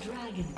Dragon.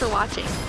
For watching.